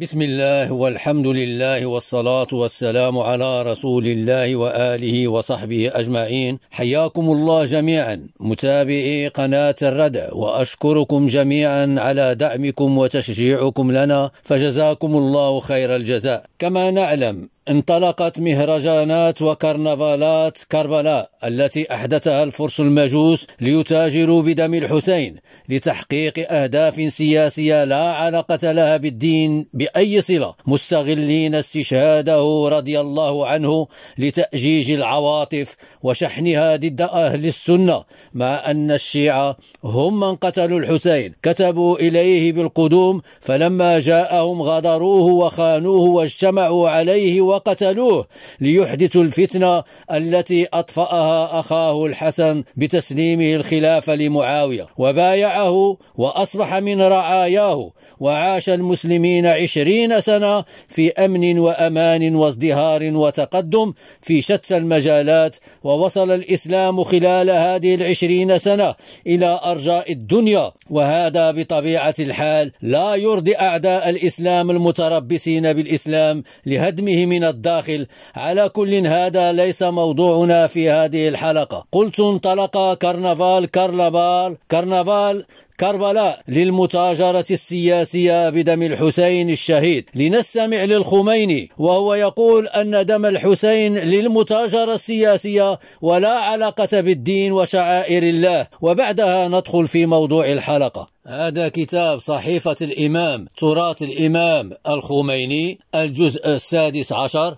بسم الله والحمد لله والصلاة والسلام على رسول الله وآله وصحبه أجمعين. حياكم الله جميعا. متابعي قناة الردع وأشكركم جميعا على دعمكم وتشجيعكم لنا فجزاكم الله خير الجزاء. كما نعلم انطلقت مهرجانات وكرنفالات كربلاء التي أحدثها الفرس المجوس ليتاجروا بدم الحسين لتحقيق أهداف سياسية لا علاقة لها بالدين بأي صلة مستغلين استشهاده رضي الله عنه لتأجيج العواطف وشحنها ضد أهل السنة مع أن الشيعة هم من قتلوا الحسين كتبوا إليه بالقدوم فلما جاءهم غدروه وخانوه واجتمعوا عليه وقتلوه ليحدثوا الفتنة التي أطفأها أخاه الحسن بتسليمه الخلافة لمعاوية. وبايعه وأصبح من رعاياه وعاش المسلمين عشرين سنة في أمن وأمان وازدهار وتقدم في شتى المجالات ووصل الإسلام خلال هذه العشرين سنة إلى أرجاء الدنيا. وهذا بطبيعة الحال لا يرضي أعداء الإسلام المتربصين بالإسلام لهدمه من الداخل. على كل هذا ليس موضوعنا في هذه الحلقة. قلت انطلق كرنفال كرنفال كرنفال كربلاء للمتاجرة السياسية بدم الحسين الشهيد. لنستمع للخميني وهو يقول أن دم الحسين للمتاجرة السياسية ولا علاقة بالدين وشعائر الله. وبعدها ندخل في موضوع الحلقة. هذا كتاب صحيفة الإمام تراث الإمام الخميني الجزء السادس عشر.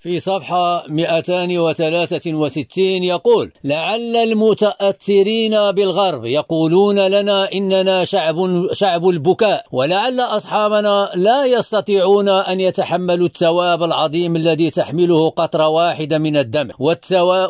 في صفحة 263 يقول لعل المتأثرين بالغرب يقولون لنا إننا شعب, شعب البكاء ولعل أصحابنا لا يستطيعون أن يتحملوا الثواب العظيم الذي تحمله قطرة واحدة من الدم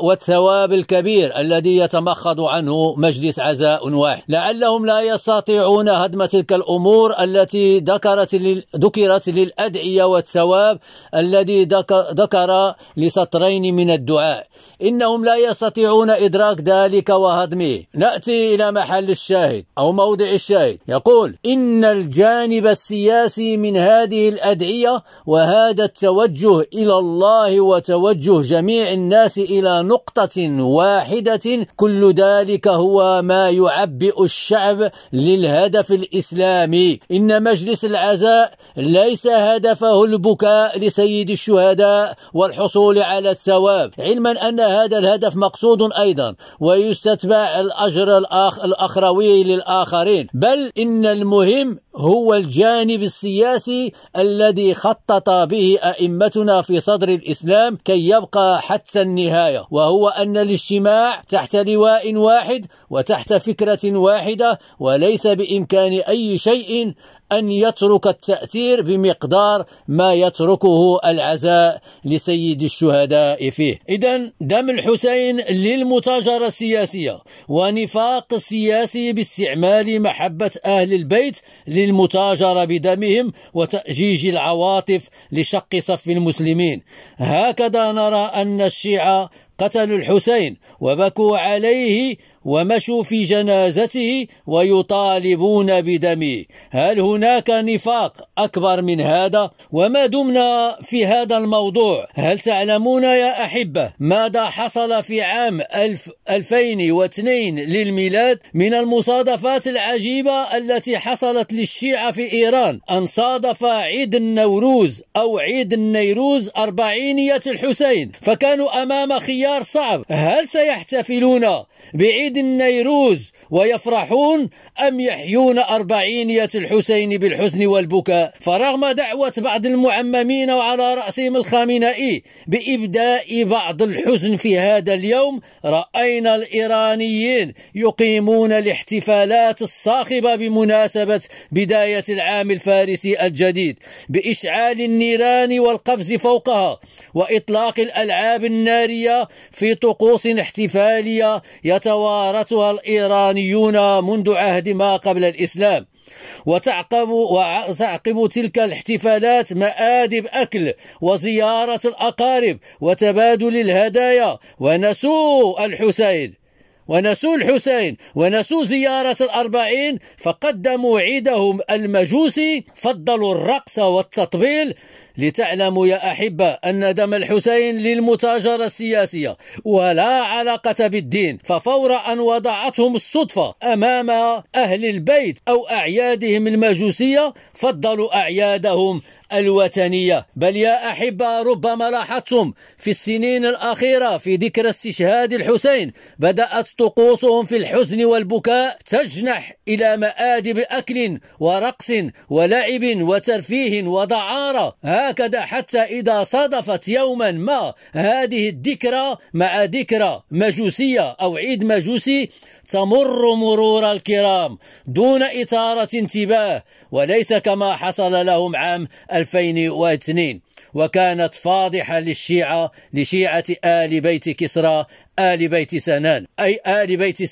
والثواب الكبير الذي يتمخض عنه مجلس عزاء واحد. لعلهم لا يستطيعون هدم تلك الأمور التي ذكرت للأدعية والثواب الذي ذكر ذكر لسطرين من الدعاء. إنهم لا يستطيعون إدراك ذلك وهضمه نأتي إلى محل الشاهد أو موضع الشاهد. يقول إن الجانب السياسي من هذه الأدعية وهذا التوجه إلى الله وتوجه جميع الناس إلى نقطة واحدة. كل ذلك هو ما يعبئ الشعب للهدف الإسلامي. إن مجلس العزاء ليس هدفه البكاء لسيد الشهداء والحصول على الثواب علما أن هذا الهدف مقصود أيضا ويستتبع الأجر الآخ الأخروي للآخرين. بل إن المهم هو الجانب السياسي الذي خطط به أئمتنا في صدر الإسلام كي يبقى حتى النهاية وهو أن الاجتماع تحت لواء واحد وتحت فكرة واحدة وليس بإمكان أي شيء أن يترك التأثير بمقدار ما يتركه العزاء لسيد الشهداء فيه. إذا دم الحسين للمتاجرة السياسية ونفاق سياسي باستعمال محبة أهل البيت للمتاجرة بدمهم وتأجيج العواطف لشق صف المسلمين. هكذا نرى أن الشيعة قتلوا الحسين وبكوا عليه ومشوا في جنازته ويطالبون بدمه هل هناك نفاق أكبر من هذا؟ وما دمنا في هذا الموضوع؟ هل تعلمون يا أحبة ماذا حصل في عام 2002 للميلاد من المصادفات العجيبة التي حصلت للشيعة في إيران؟ أن صادف عيد النوروز أو عيد النيروز أربعينية الحسين فكانوا أمام خيار صعب. هل سيحتفلون؟ بعيد النيروز ويفرحون أم يحيون أربعينية الحسين بالحزن والبكاء؟ فرغم دعوة بعض المعممين وعلى رأسهم الخامنئي بإبداء بعض الحزن في هذا اليوم رأينا الإيرانيين يقيمون الاحتفالات الصاخبة بمناسبة بداية العام الفارسي الجديد بإشعال النيران والقفز فوقها وإطلاق الألعاب النارية في طقوس احتفالية يتوارثها الإيرانيون منذ عهد ما قبل الإسلام وتعقب وتعقب تلك الاحتفالات مآدب أكل وزيارة الأقارب وتبادل الهدايا ونسوا الحسين ونسوا الحسين ونسوا زيارة الأربعين فقدموا عيدهم المجوسي فضلوا الرقص والتطبيل لتعلموا يا أحبة أن دم الحسين للمتاجرة السياسية ولا علاقة بالدين ففور أن وضعتهم الصدفة أمام أهل البيت أو أعيادهم المجوسية فضلوا أعيادهم الوطنية. بل يا أحبة ربما لاحظتم في السنين الأخيرة في ذكرى استشهاد الحسين بدأت طقوسهم في الحزن والبكاء تجنح إلى مآدب أكل ورقص ولعب وترفيه ودعارة هكذا حتى إذا صادفت يوما ما هذه الذكرى مع ذكرى مجوسية أو عيد مجوسي تمر مرور الكرام دون إثارة انتباه وليس كما حصل لهم عام 2002 وكانت فاضحة للشيعة لشيعة آل بيت كسرى آل بيت سنان. أي آل بيت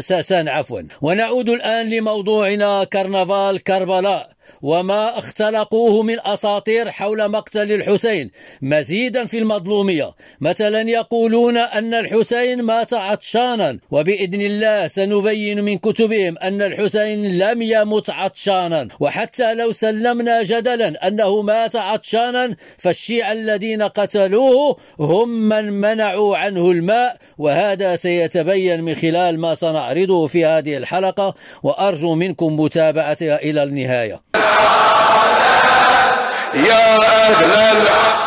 ساسان عفوا. ونعود الآن لموضوعنا كرنفال كربلاء. وما اختلقوه من أساطير حول مقتل الحسين. مزيدا في المظلومية. مثلا يقولون أن الحسين مات عطشانا. وبإذن الله سنبين من كتبهم أن الحسين لم يمت عطشانا وحتى لو سلمنا جدلا أنه مات عطشانا فالشيعة الذين قتلوه هم من منعوا عنه الماء وهذا سيتبين من خلال ما سنعرضه في هذه الحلقة وأرجو منكم متابعتها إلى النهاية. يا أهل قتل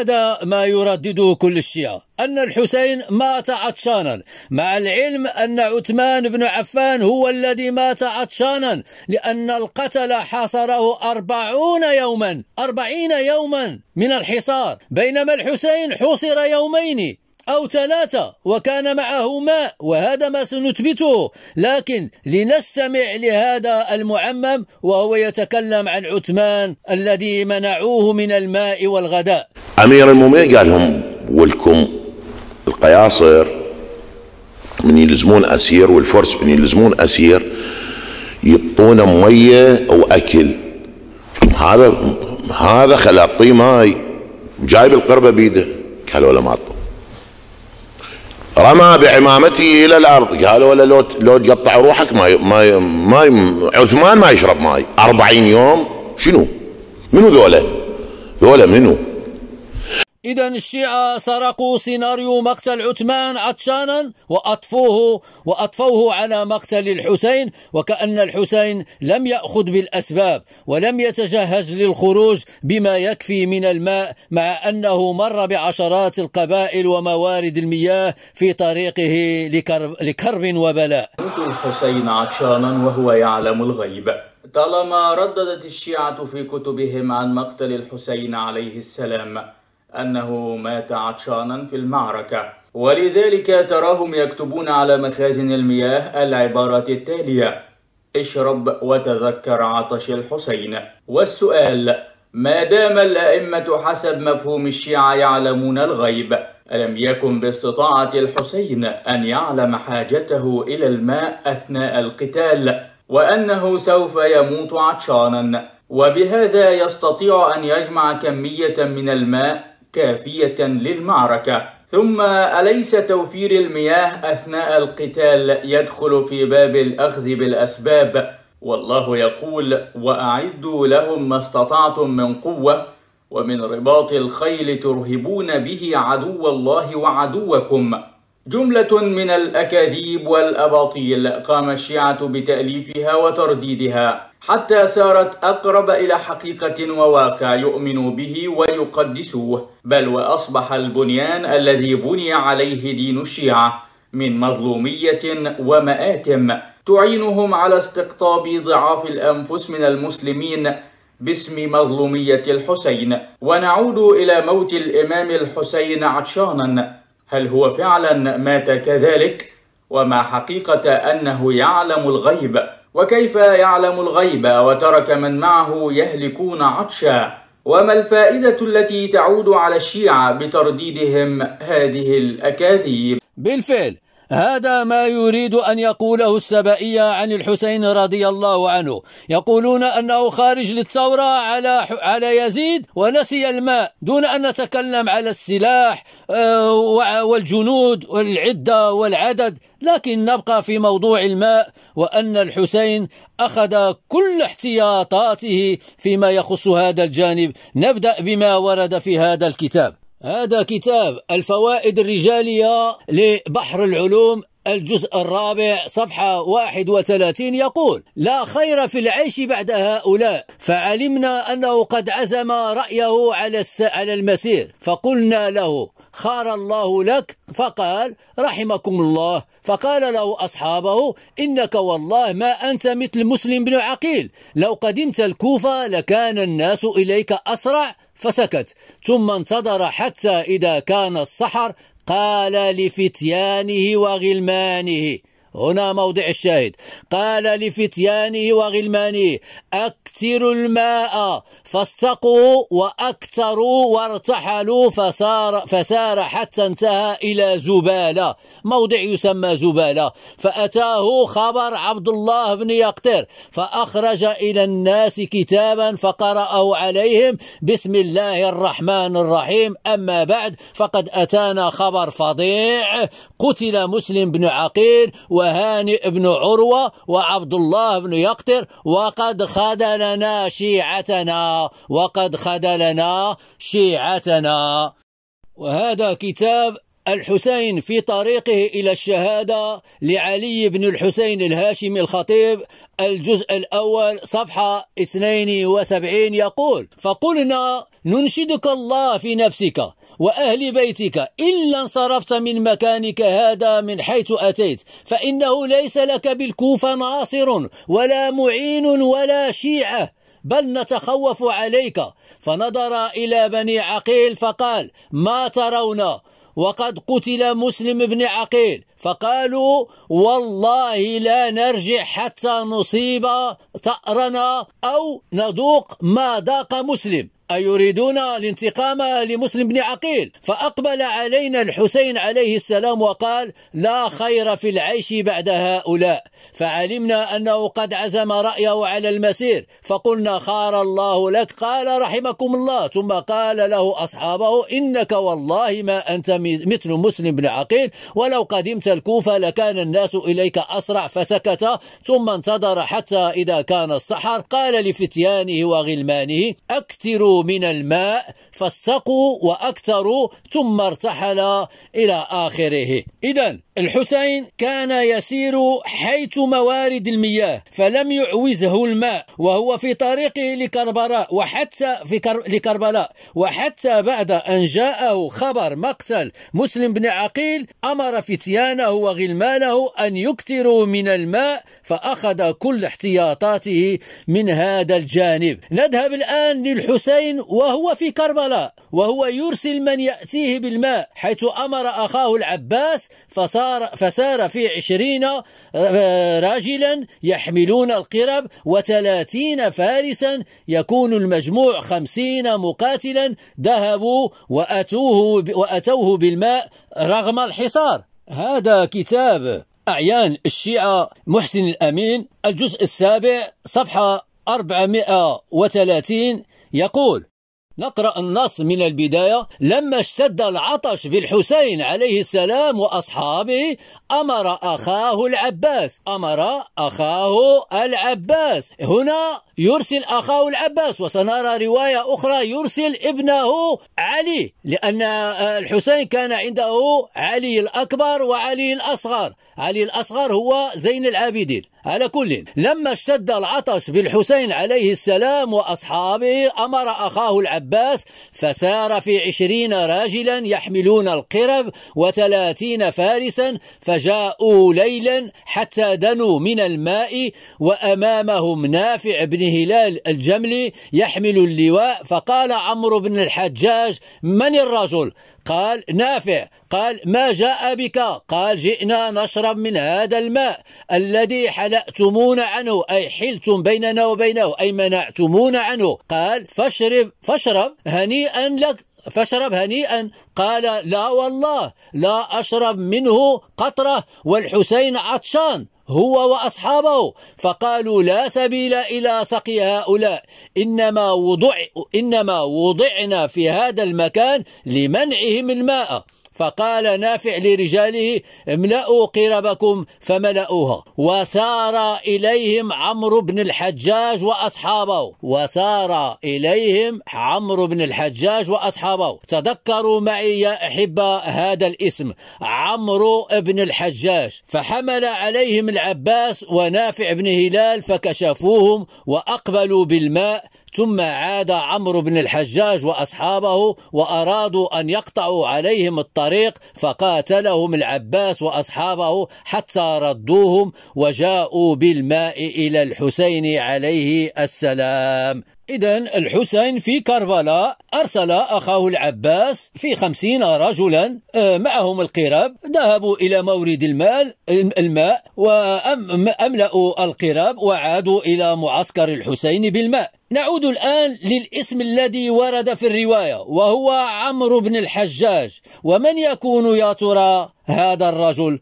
هذا ما يردده كل الشيعة أن الحسين مات عطشانا مع العلم أن عثمان بن عفان هو الذي مات عطشانا لأن القتل حاصره أربعون يوما أربعين يوما من الحصار بينما الحسين حوصر يومين أو ثلاثة وكان معه ماء وهذا ما سنثبته لكن لنستمع لهذا المعمم وهو يتكلم عن عثمان الذي منعوه من الماء والغداء. أمير المؤمنين قال لهم ولكم القياصر من يلزمون أسير والفرس من يلزمون أسير يعطونه مويه أو أكل. هذا هذا خلاطي ماي. جايب القربه بيده. قالوا له ما رمى بعمامته إلى الأرض. قالوا ولا لو لو تقطع روحك ما ما ما عثمان ما يشرب ماي. 40 يوم. شنو؟ منو ذولا؟ ذولا منو؟ إذا الشيعة سرقوا سيناريو مقتل عثمان عطشانا وأطفوه وأطفوه على مقتل الحسين وكأن الحسين لم يأخذ بالأسباب ولم يتجهز للخروج بما يكفي من الماء مع أنه مر بعشرات القبائل وموارد المياه في طريقه لكرب, لكرب وبلاء. الحسين عطشانا وهو يعلم الغيب. طالما رددت الشيعة في كتبهم عن مقتل الحسين عليه السلام أنه مات عطشانا في المعركة. ولذلك تراهم يكتبون على مخازن المياه العبارة التالية. اشرب وتذكر عطش الحسين. والسؤال ما دام الأئمة حسب مفهوم الشيعة يعلمون الغيب ألم يكن باستطاعة الحسين أن يعلم حاجته إلى الماء أثناء القتال؟ وأنه سوف يموت عطشانا. وبهذا يستطيع أن يجمع كمية من الماء كافية للمعركة. ثم أليس توفير المياه أثناء القتال يدخل في باب الأخذ بالأسباب؟ والله يقول وأعدوا لهم ما استطعتم من قوة ومن رباط الخيل ترهبون به عدو الله وعدوكم. جملة من الأكاذيب والأباطيل. قام الشيعة بتأليفها وترديدها. حتى صارت أقرب إلى حقيقة وواقع يؤمن به ويقدسوه بل وأصبح البنيان الذي بني عليه دين الشيعة من مظلومية ومآتم تعينهم على استقطاب ضعاف الأنفس من المسلمين باسم مظلومية الحسين ونعود إلى موت الإمام الحسين عطشانا هل هو فعلا مات كذلك؟ وما حقيقة أنه يعلم الغيب؟ وكيف يعلم الغيب وترك من معه يهلكون عطشا؟ وما الفائدة التي تعود على الشيعة بترديدهم هذه الأكاذيب؟ بالفعل هذا ما يريد أن يقوله السبائية عن الحسين رضي الله عنه. يقولون أنه خارج للثورة على على يزيد ونسي الماء دون أن نتكلم على السلاح آه، والجنود والعدة والعدد. لكن نبقى في موضوع الماء وأن الحسين أخذ كل احتياطاته فيما يخص هذا الجانب. نبدأ بما ورد في هذا الكتاب. هذا كتاب الفوائد الرجالية لبحر العلوم الجزء الرابع صفحة 31 يقول لا خير في العيش بعد هؤلاء فعلمنا أنه قد عزم رأيه على على المسير فقلنا له خار الله لك فقال رحمكم الله. فقال له أصحابه إنك والله ما أنت مثل مسلم بن عقيل. لو قدمت الكوفة لكان الناس إليك أسرع فسكت. ثم انتظر حتى إذا كان السحر قال لفتيانه وغلمانه. هنا موضع الشاهد. قال لفتيانه وغلمانه أكثروا الماء فاستقوا وأكثروا وارتحلوا فسار, فسار حتى انتهى إلى زبالة. موضع يسمى زبالة. فأتاه خبر عبد الله بن يقتر فأخرج إلى الناس كتابا فقرأه عليهم بسم الله الرحمن الرحيم. أما بعد فقد أتانا خبر فظيع. قتل مسلم بن عقيل وهانئ بن عروة وعبد الله بن يقتر وقد خذلنا شيعتنا وقد خذلنا شيعتنا. وهذا كتاب الحسين في طريقه إلى الشهادة لعلي بن الحسين الهاشمي الخطيب الجزء الأول صفحة 72 يقول فقلنا ننشدك الله في نفسك وأهل بيتك إلا انصرفت من مكانك هذا من حيث أتيت فإنه ليس لك بالكوفة ناصر ولا معين ولا شيعة بل نتخوف عليك. فنظر إلى بني عقيل فقال ما ترون وقد قتل مسلم بن عقيل. فقالوا والله لا نرجع حتى نصيب ثأرنا أو نذوق ما ذاق مسلم. أيريدون الانتقام لمسلم بن عقيل؟ فأقبل علينا الحسين عليه السلام وقال لا خير في العيش بعد هؤلاء. فعلمنا أنه قد عزم رأيه على المسير فقلنا خار الله لك. قال رحمكم الله. ثم قال له أصحابه إنك والله ما أنت مثل مسلم بن عقيل ولو قدمت الكوفة لكان الناس إليك أسرع فسكت. ثم انتظر حتى إذا كان السحر قال لفتيانه وغلمانه أكثروا من الماء فاستقوا وأكثروا ثم ارتحل إلى آخره. إذا الحسين كان يسير حيث موارد المياه فلم يعوزه الماء وهو في طريقه لكربلاء وحتى في كر... لكربلاء وحتى بعد أن جاءه خبر مقتل مسلم بن عقيل أمر فتيانه وغلمانه أن يكثروا من الماء فأخذ كل احتياطاته من هذا الجانب. نذهب الآن للحسين وهو في كربلاء. وهو يرسل من يأتيه بالماء حيث أمر أخاه العباس فصار فسار في عشرين آه، راجلا يحملون القرب وثلاثين فارسا يكون المجموع خمسين مقاتلا ذهبوا وأتوه, وأتوه بالماء رغم الحصار. هذا كتاب أعيان الشيعة محسن الأمين الجزء السابع صفحة 430 يقول نقرأ النص من البداية لما اشتد العطش بالحسين عليه السلام وأصحابه أمر أخاه العباس. أمر أخاه العباس. هنا يرسل أخاه العباس وسنرى رواية أخرى يرسل ابنه علي لأن الحسين كان عنده علي الأكبر وعلي الأصغر. علي الأصغر هو زين العابدين. على كل. لما اشتد العطش بالحسين عليه السلام وأصحابه أمر أخاه العباس فسار في عشرين راجلا يحملون القرب وثلاثين فارسا فجاءوا ليلا حتى دنوا من الماء وأمامهم نافع بن هلال الجملي يحمل اللواء فقال عمرو بن الحجاج من الرجل؟ قال نافع. قال ما جاء بك؟ قال جئنا نشرب من هذا الماء الذي حلأتمون عنه أي حلتم بيننا وبينه أي منعتمون عنه. قال فاشرب فاشرب هنيئا لك فاشرب هنيئا. قال لا والله لا أشرب منه قطرة والحسين عطشان هو وأصحابه. فقالوا لا سبيل إلى سقي هؤلاء إنما, وضع إنما وضعنا في هذا المكان لمنعهم الماء. فقال نافع لرجاله املأوا قربكم فملأوها. وسار إليهم عمرو بن الحجاج وأصحابه. وسار إليهم عمرو بن الحجاج وأصحابه. تذكروا معي يا أحبة هذا الاسم عمرو بن الحجاج. فحمل عليهم العباس ونافع بن هلال فكشفوهم وأقبلوا بالماء ثم عاد عمرو بن الحجاج وأصحابه وأرادوا أن يقطعوا عليهم الطريق فقاتلهم العباس وأصحابه حتى ردوهم وجاءوا بالماء إلى الحسين عليه السلام. إذا الحسين في كربلاء أرسل أخاه العباس في خمسين رجلا آه، معهم القراب. ذهبوا إلى مورد المال الماء وأملأوا القراب وعادوا إلى معسكر الحسين بالماء. نعود الآن للاسم الذي ورد في الرواية وهو عمرو بن الحجاج. ومن يكون يا ترى هذا الرجل؟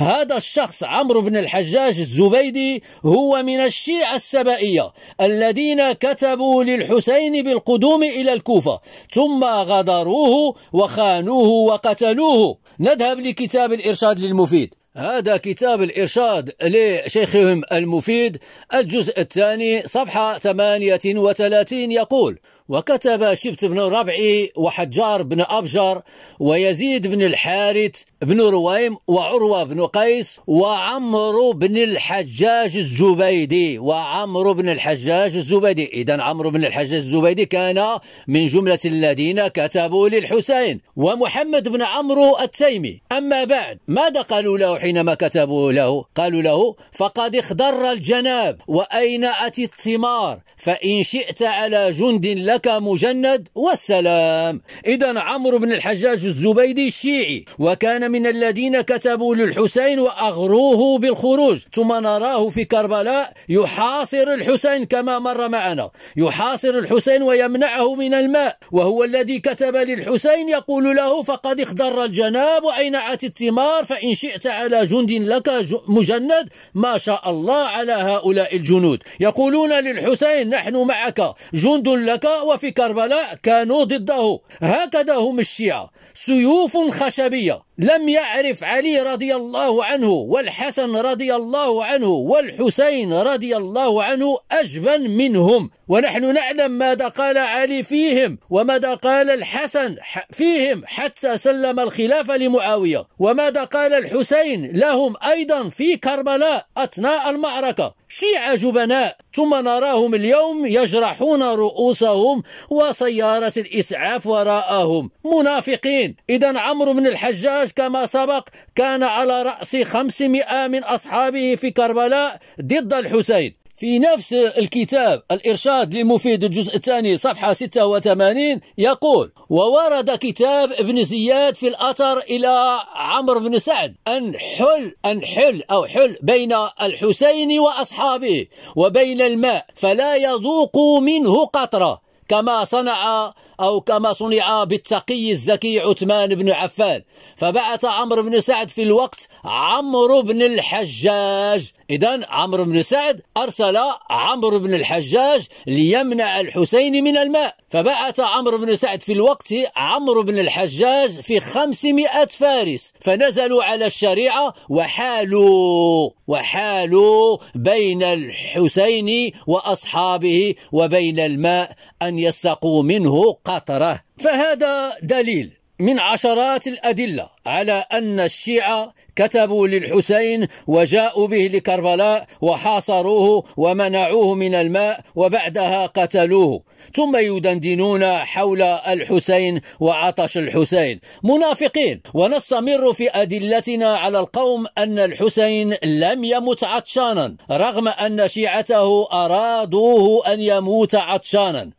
هذا الشخص عمرو بن الحجاج الزبيدي هو من الشيعة السبائية الذين كتبوا للحسين بالقدوم إلى الكوفة ثم غدروه وخانوه وقتلوه. نذهب لكتاب الإرشاد للمفيد. هذا كتاب الإرشاد لشيخهم المفيد. الجزء الثاني صفحة 38 يقول وكتب شبت بن ربعي وحجار بن أبجر ويزيد بن الحارث بن رويم وعروة بن قيس وعمرو بن الحجاج الزبيدي. وعمرو بن الحجاج الزبيدي. إذا عمرو بن الحجاج الزبيدي كان من جملة الذين كتبوا للحسين ومحمد بن عمرو التيمي. أما بعد ماذا قالوا له حينما كتبوا له؟ قالوا له فقد اخضر الجناب وأينأت الثمار؟ فإن شئت على جند لك مجند والسلام. إذا عمرو بن الحجاج الزبيدي الشيعي وكان من الذين كتبوا للحسين وأغروه بالخروج. ثم نراه في كربلاء يحاصر الحسين كما مر معنا. يحاصر الحسين ويمنعه من الماء. وهو الذي كتب للحسين يقول له فقد اخضر الجناب وأينعت الثمار فإن شئت على جند لك مجند ما شاء الله على هؤلاء الجنود. يقولون للحسين نحن معك جند لك وفي كربلاء كانوا ضده. هكذا هم الشيعة. سيوف خشبية. لم يعرف علي رضي الله عنه والحسن رضي الله عنه والحسين رضي الله عنه أجبن منهم. ونحن نعلم ماذا قال علي فيهم وماذا قال الحسن فيهم حتى سلم الخلافة لمعاوية. وماذا قال الحسين لهم أيضا في كربلاء أثناء المعركة. شيعة جبناء ثم نراهم اليوم يجرحون رؤوسهم وسيارة الإسعاف وراءهم. منافقين. إذا عمرو بن الحجاج كما سبق كان على رأس خمسمائة من أصحابه في كربلاء ضد الحسين. في نفس الكتاب الإرشاد للمفيد الجزء الثاني صفحة 86 يقول وورد كتاب ابن زياد في الأثر إلى عمرو بن سعد أن حل أن حل أو حل بين الحسين وأصحابه وبين الماء فلا يذوق منه قطرة كما صنع أو كما صنع بالتقي الزكي عثمان بن عفان فبعث عمرو بن سعد في الوقت عمرو بن الحجاج. إذا عمرو بن سعد أرسل عمرو بن الحجاج ليمنع الحسين من الماء. فبعث عمرو بن سعد في الوقت عمرو بن الحجاج في خمسمائة فارس فنزلوا على الشريعة وحالوا وحالوا بين الحسين وأصحابه وبين الماء أن يسقوا منه قطرة فهذا دليل من عشرات الأدلة على أن الشيعة كتبوا للحسين وجاءوا به لكربلاء وحاصروه ومنعوه من الماء وبعدها قتلوه. ثم يدندنون حول الحسين وعطش الحسين. منافقين ونستمر في أدلتنا على القوم أن الحسين لم يمت عطشانا رغم أن شيعته أرادوه أن يموت عطشانا.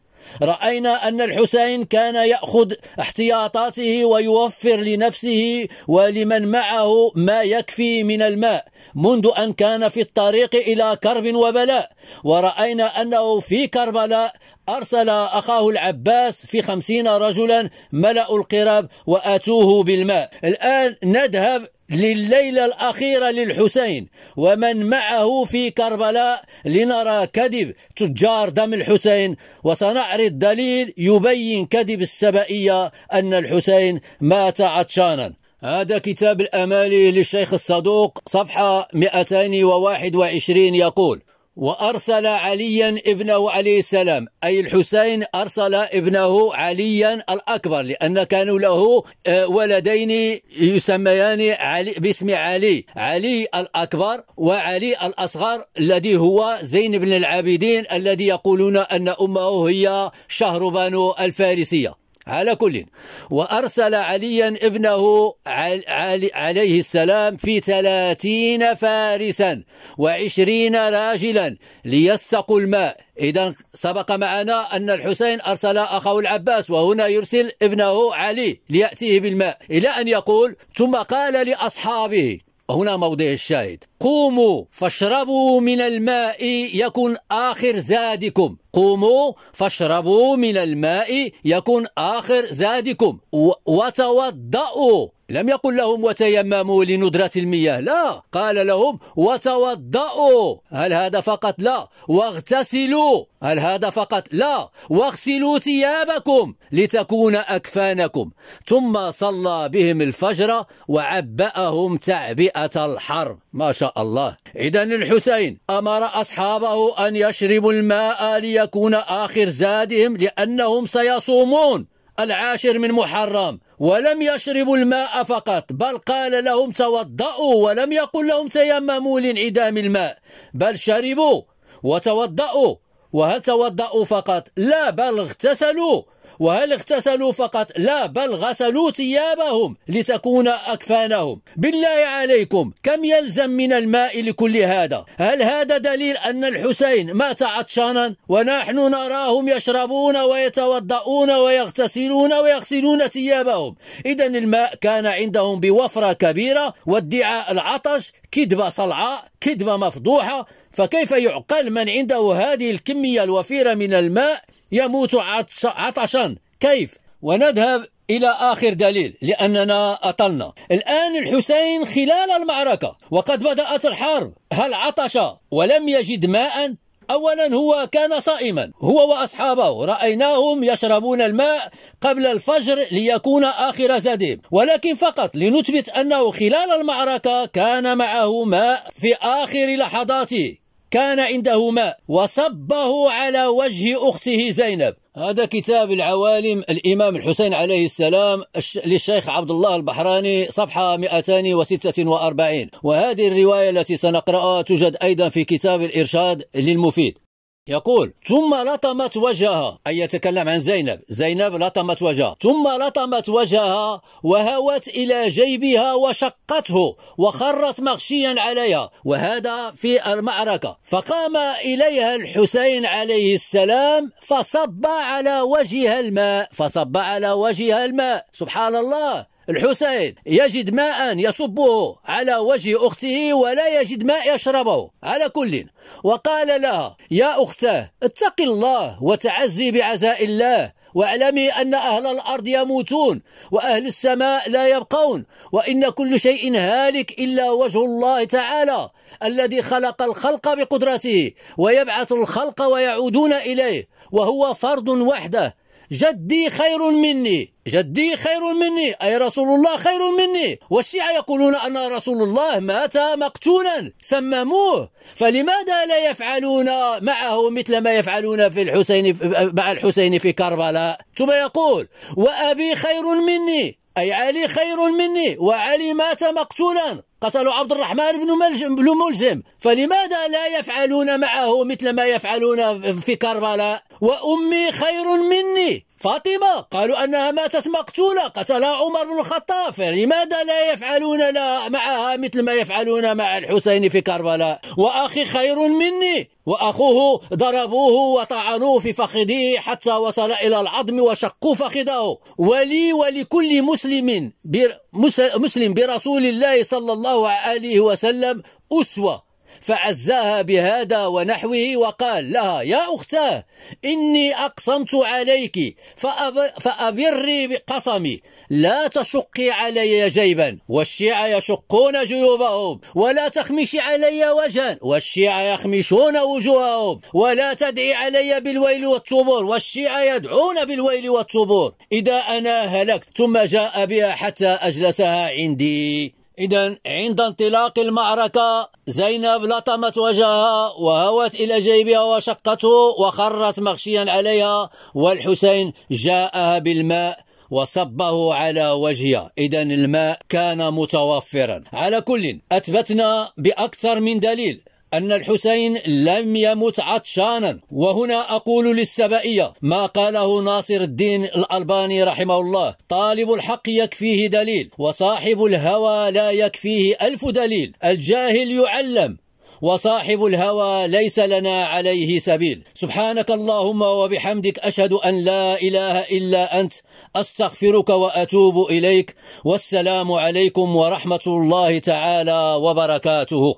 رأينا أن الحسين كان يأخذ احتياطاته ويوفر لنفسه ولمن معه ما يكفي من الماء منذ أن كان في الطريق إلى كرب وبلاء. ورأينا أنه في كربلاء أرسل أخاه العباس في خمسين رجلا ملأوا القرب وأتوه بالماء. الآن نذهب لليلة الأخيرة للحسين ومن معه في كربلاء لنرى كذب تجار دم الحسين. وسنعرض دليل يبين كذب السبائية أن الحسين مات عطشانا. هذا كتاب الأمالي للشيخ الصدوق صفحة 221 يقول وأرسل عليا ابنه عليه السلام. أي الحسين أرسل ابنه عليا الأكبر لأن كانوا له آه، ولدين يسميان علي باسم علي. علي الأكبر وعلي الأصغر الذي هو زين بن العابدين الذي يقولون أن أمه هي شهر بانو الفارسية. على كل. وأرسل عليا ابنه عليه السلام في ثلاثين فارسا وعشرين راجلا ليسقوا الماء. إذا سبق معنا أن الحسين أرسل أخاه العباس وهنا يرسل ابنه علي ليأتيه بالماء إلى أن يقول ثم قال لأصحابه هنا موضع الشاهد. قوموا فاشربوا من الماء يكن آخر زادكم. قوموا فاشربوا من الماء يكن آخر زادكم. وتوضأوا لم يقل لهم وتيمموا لندرة المياه. لا قال لهم وتوضأوا. هل هذا فقط لا؟ واغتسلوا. هل هذا فقط لا؟ واغسلوا ثيابكم لتكون أكفانكم. ثم صلى بهم الفجر وعبأهم تعبئة الحرب. ما شاء الله. إذا الحسين أمر أصحابه أن يشربوا الماء ليكون آخر زادهم لأنهم سيصومون. العاشر من محرم ولم يشربوا الماء فقط بل قال لهم توضأوا ولم يقل لهم تيمموا لانعدام الماء بل شربوا وتوضأوا. وهل توضأوا فقط؟ لا بل اغتسلوا. وهل اغتسلوا فقط؟ لا بل غسلوا ثيابهم لتكون أكفانهم. بالله عليكم كم يلزم من الماء لكل هذا؟ هل هذا دليل أن الحسين مات عطشانا؟ ونحن نراهم يشربون ويتوضؤون ويغتسلون ويغسلون ثيابهم. إذا الماء كان عندهم بوفرة كبيرة وادعاء العطش كذبة صلعاء كذبة مفضوحة. فكيف يعقل من عنده هذه الكمية الوفيرة من الماء؟ يموت عطشا. كيف؟ ونذهب إلى آخر دليل لأننا أطلنا. الآن الحسين خلال المعركة وقد بدأت الحرب. هل عطش ولم يجد ماء؟ أولا هو كان صائما. هو وأصحابه رأيناهم يشربون الماء قبل الفجر ليكون آخر زادهم ولكن فقط لنثبت أنه خلال المعركة كان معه ماء في آخر لحظاته. كان عنده ماء وصبه على وجه أخته زينب. هذا كتاب العوالم. الإمام الحسين عليه السلام للشيخ عبد الله البحراني صفحة 246 وهذه الرواية التي سنقرأها توجد أيضا في كتاب الإرشاد للمفيد. يقول ثم لطمت وجهها. أي يتكلم عن زينب. زينب لطمت وجهها. ثم لطمت وجهها وهوت إلى جيبها وشقته وخرت مغشيا عليها. وهذا في المعركة. فقام إليها الحسين عليه السلام فصب على وجهها الماء. فصب على وجهها الماء. سبحان الله. الحسين يجد ماء يصبه على وجه أخته ولا يجد ماء يشربه على كل. وقال لها يا أختاه اتق الله وتعزي بعزاء الله واعلمي أن أهل الأرض يموتون وأهل السماء لا يبقون وإن كل شيء هالك إلا وجه الله تعالى الذي خلق الخلق بقدرته ويبعث الخلق ويعودون إليه وهو فرد وحده جدي خير مني. جدي خير مني. أي رسول الله خير مني. والشيعة يقولون أن رسول الله مات مقتولا. سمموه. فلماذا لا يفعلون معه مثل ما يفعلون في الحسين مع الحسين في كربلاء؟ ثم يقول وأبي خير مني. أي علي خير مني. وعلي مات مقتولا. قتلوا عبد الرحمن بن ملجم فلماذا لا يفعلون معه مثل ما يفعلون في كربلاء؟ وأمي خير مني. فاطمة قالوا أنها ماتت مقتولة قتلها عمر بن الخطاب فلماذا لا يفعلون معها مثل ما يفعلون مع الحسين في كربلاء؟ وأخي خير مني وأخوه ضربوه وطعنوه في فخذه حتى وصل إلى العظم وشقوا فخذه. ولي ولكل مسلم مسلم برسول الله صلى الله عليه وسلم أسوة. فعزاها بهذا ونحوه وقال لها يا أختاه إني أقسمت عليك فأب فأبري بقسمي. لا تشقي علي جيبا. والشيعة يشقون جيوبهم. ولا تخمشي علي وجها. والشيعة يخمشون وجوههم. ولا تدعي علي بالويل والطبور والشيعة يدعون بالويل والطبور إذا أنا هلكت ثم جاء بها حتى أجلسها عندي. إذا عند انطلاق المعركة زينب لطمت وجهها وهوت إلى جيبها وشقته وخرت مغشيا عليها والحسين جاءها بالماء وصبه على وجهها. إذا الماء كان متوفرا. على كل أثبتنا بأكثر من دليل. أن الحسين لم يمت عطشانا. وهنا أقول للسبائية ما قاله ناصر الدين الألباني رحمه الله. طالب الحق يكفيه دليل وصاحب الهوى لا يكفيه ألف دليل. الجاهل يعلم وصاحب الهوى ليس لنا عليه سبيل. سبحانك اللهم وبحمدك أشهد أن لا إله إلا أنت أستغفرك وأتوب إليك. والسلام عليكم ورحمة الله تعالى وبركاته.